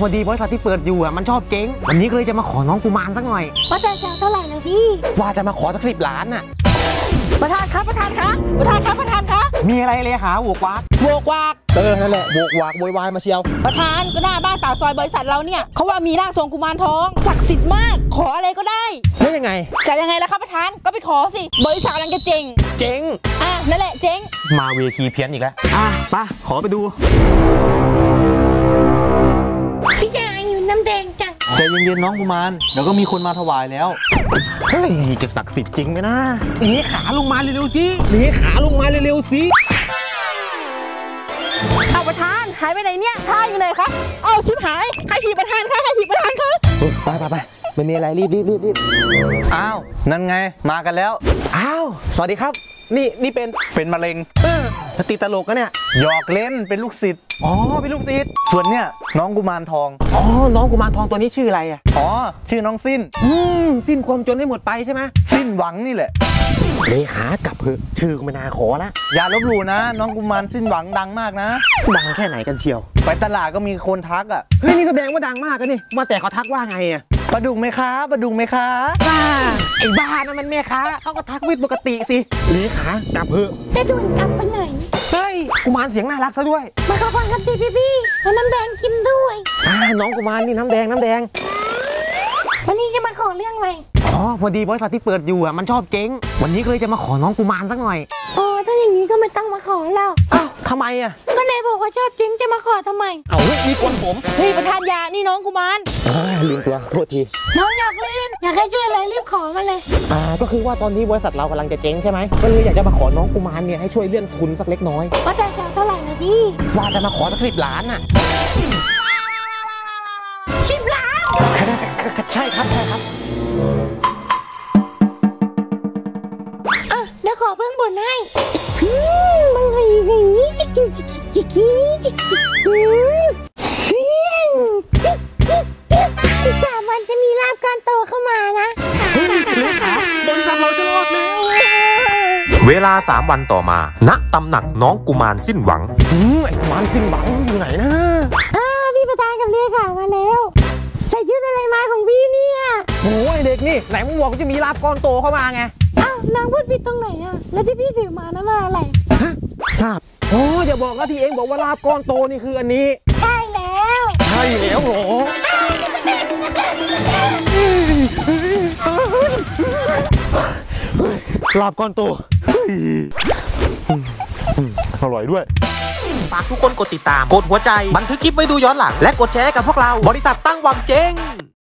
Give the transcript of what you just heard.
พอดีบริษัทที่เปิดอยู่อะมันชอบเจ๊ง วันนี้ก็เลยจะมาขอน้องกุมารสักหน่อยว่าจะจะเอาเท่าไหร่นะพี่ ว่าจะมาขอสักสิบล้านน่ะ ประธานครับประธานคะประธานครับประธานคะมีอะไรเลยขาหัวกวักโวกวากเออนั่นแหละโวกวากโวยวายมาเชียว ประธานก็หน้าบ้านปากซอยบริษัทเราเนี่ยเขาว่ามีร่างทรงกุมารทองศักดิ์สิทธิ์มาก ขออะไรก็ได้แล้วยังไงจะยังไงล่ะครับประธานก็ไปขอสิ บริษัทกำลังจะเจ๊งเจ๊งอะนั่นแหละเจ๊งมาเวทีเพี้ยนอีกแล้วอะไปะขอไปดู เย็นๆน้องกุมารเดี๋ยวก็มีคนมาถวายแล้วเฮ้ยจะศักดิ์สิทธิ์จริงไหมนะหนีขาลงมาเร็วๆสิหนีขาลงมาเร็วๆสิเอาประธานหายไปไหนเนี่ยท่าอยู่ไหนครับเอาชิบหายใครถีบประธานคะใครถีบประธานคะเออไปไปไปไม่มีอะไรรีบรีบรีบรีบอ้าวนั่นไงมากันแล้วอ้าวสวัสดีครับ นี่นี่เป็นเป็นมะเร็งเออ ติดตลกกันเนี่ย หยอกเล่นเป็นลูกศิษย์ อ๋อ เป็นลูกศิษย์ ส่วนเนี่ยน้องกุมารทอง อ๋อ น้องกุมารทองตัวนี้ชื่ออะไรอะ อ๋อ ชื่อน้องสิ้น อืม สิ้นความจนให้หมดไปใช่ไหม สิ้นหวังนี่แหละ เลขากลับเถอะชื่อก็ไม่น่าขอละ อย่าลบหลู่นะ น้องกุมารสิ้นหวังดังมากนะ ดังแค่ไหนกันเชียว ไปตลาดก็มีคนทักอะ เฮ้ยนี่แสดงว่าดังมากกันนี่ มาแต่เขาทักว่าไงอะ ปลาดุกไหมคะปลาดุกไหมคะบ้าไอ้บ้านั่นมันแม่ค้าเขาก็ทักวิทย์ปกติสิเลขากลับเถอะจะด่วนกลับไปไหนเฮ้ยกุมารเสียงน่ารักซะด้วย มาเข้าบ้านกันสิพี่พี่เอาน้ำแดงกินด้วยอ่าน้องกุมารนี่น้ำแดงน้ำแดง วันนี้จะมาขอเรื่องอะไร อ๋อพอดีบริษัทที่เปิดอยู่อะมันชอบเจ๊ง วันนี้ก็เลยจะมาขอน้องกุมารสักหน่อยอ๋อถ้าอย่างนี้ก็ไม่ต้องมาขอแล้วอ้าวทำไมอะก็นายบอกว่าชอบจริงจะมาขอทำไมเอาเฮ้ยมีคนผมเฮ้ยประธานยานี่น้องกุมารเอ้ยลืมตัวโทษทีน้องอยากเล่นอยากให้ช่วยอะไรรีบขอมาเลยอ่าก็คือว่าตอนนี้บริษัทเรากำลังจะเจ๊งใช่ไหมก็เลยอยากจะมาขอน้องกุมารเนี่ยให้ช่วยเรื่องทุนสักเล็กน้อยว่าจะจะเอาเท่าไหร่นะพี่ว่าจะมาขอสักสิบล้านน่ะสิบล้านใช่ครับใช่ครับ ดี๋ยวขอเบื้องบนให้อืมมันไงไงจิกจิกจิกจิกจิกจิกจิกอืมอืมจิกจิกจิกอีกสามวันจะมีลาบการโตเข้ามานะบริษัทเราจะรอดแล้ว เวลา3วันต่อมา ณตำหนักน้องกุมารสิ้นหวังอืมไอ้กุมารสิ้นหวังอยู่ไหนนะอ้าวพี่ประธานกับเลขามาแล้วใส่ชุดอะไรมาของพี่เนี่ยโอ้ยเด็กนี่ไหนมึงบอกว่าจะมีลาบก้อนโตเข้ามาไง อ้าวน้องพูดผิดตรงไหนอะแล้วที่พี่ถือมานะมาอะไรลาบโอ้อย่าบอกนะที่เองบอกว่าลาบก้อนโตนี่คืออันนี้ ใช่แล้วใช่แล้วเหรอลาบก้อนโตอร่อยด้วย ฝากทุกคนกดติดตาม กดหัวใจ บันทึกคลิปไว้ดูย้อนหลัง และกดแชร์ให้กับพวกเรา บริษัทตั้งหวังเจ๊ง